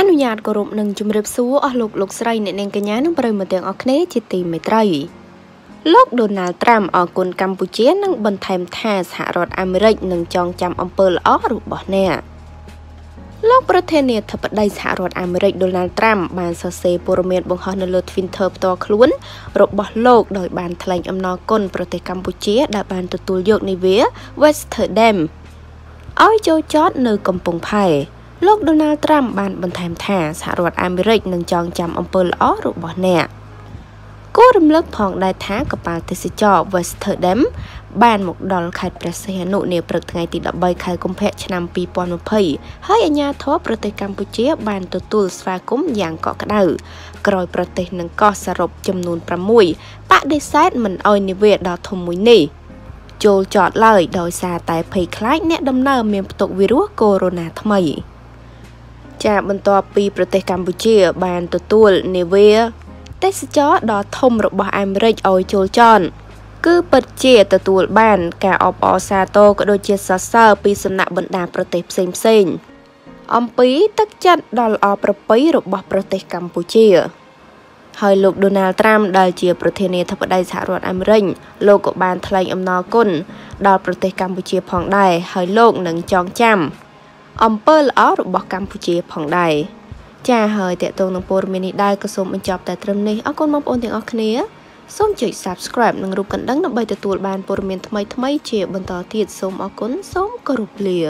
អនុញ្ញាតគោរពនិងជម្រាបសួរអស់លោកលោកស្រីអ្នកនាងកញ្ញានិងប្រិយមិត្តទាំងអស់គ្នាជាទីមេត្រីលោកដូណាល់ត្រាំអគុណកម្ពុជានឹងបន្ថែមថាសហរដ្ឋអាមេរិកនឹងចងចាំអំពើល្អរបស់អ្នកលោកប្រធានាធិបតីសហរដ្ឋអាមេរិកដូណាល់ត្រាំបានសរសេរព័ត៌មានបង្ហោះនៅលើ Twitter ផ្ទាល់ខ្លួន របស់លោកដោយបានថ្លែងអំណរគុណប្រទេសកម្ពុជាដែលបានទទួលយកនាវា Westerdam ឲ្យចូលចតនៅកំពង់ផែ លោកដូណាល់ត្រាំបានបន្ថែមថាសហរដ្ឋអាមេរិកនឹងចងចាំអំពើល្អរបស់អ្នកគួររំលឹកផងដែរថាកប៉ាល់ទេសចរ Westerdam បានមកដល់ខេត្តព្រះសីហនុនាព្រឹកថ្ងៃទី13ខែកុម្ភៈឆ្នាំ2020ហើយអាជ្ញាធរប្រទេសកម្ពុជា បានទទួលស្វាគមន៍យ៉ាងកក់ក្ដៅក្រោយប្រទេសនឹងកោះសរុបចំនួន6បដិសេធមិនអោយនិវេដ៏ធំមួយនេះចូលចតឡើយដោយសារតែភ័យខ្លាចអ្នកដំណើរមានផ្ទុកវីរុសកូវីដ -19 ថ្មី ចាបន្ទាប់ពីប្រទេសកម្ពុជា បានទទួលនាវាទេសចរដ៏ធំរបស់អាមេរិកឲ្យចូលចតគឺពិតជាទទួលបាន ការអបអរសាទរក៏ដូចជាសរសើរពីសំណាក់បណ្ដាប្រទេសផ្សេងផ្សេងអំពីទឹកចិត្តដ៏ល្អប្រពៃរបស់ប្រទេសកម្ពុជាហើយលោកដូណាល់ត្រាំដែលជាប្រធានាធិបតីសហរដ្ឋអាមេរិកលោកក៏បានថ្លែងអំណរគុណដល់ប្រទេសកម្ពុជាផងដែរហើយលោកនឹងចងចាំ អំពើល្អរបស់កម្ពុជាផងដែរចាហើយតេតងនឹងព័ត៌មាននេះដែរក៏សូមបញ្ចប់តែត្រឹមនេះអរគុណបងប្អូនទាំងអស់គ្នាសូមចុច Subscribe និងរូបកណ្ដឹងដើម្បីទទួលបានព័ត៌មានថ្មីៗជាបន្តទៀតសូមអរគុណសូមគោរពលា